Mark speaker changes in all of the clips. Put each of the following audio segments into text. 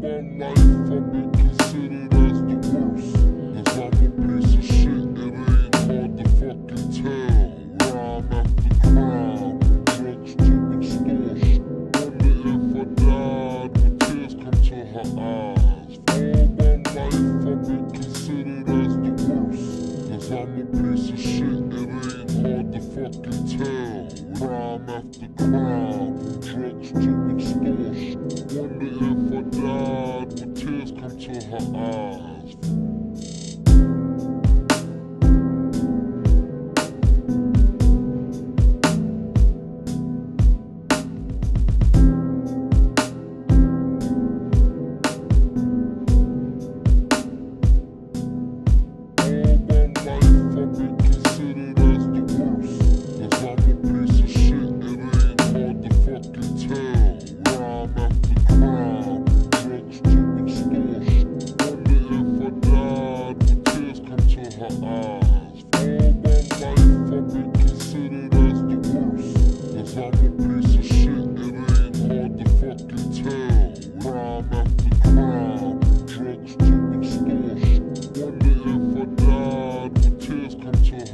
Speaker 1: my life I've been considered as the worst. Cause I'm a piece of shit, it ain't hard to fucking tell. Crime after crime, drugs to extortion. Wonder if I died when tears come to her eyes. All my life I've been considered as the worst. Cause I'm a piece of shit, it ain't hard to fucking tell. Crime after crime, drugs to extortion. よ。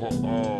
Speaker 1: 货哦。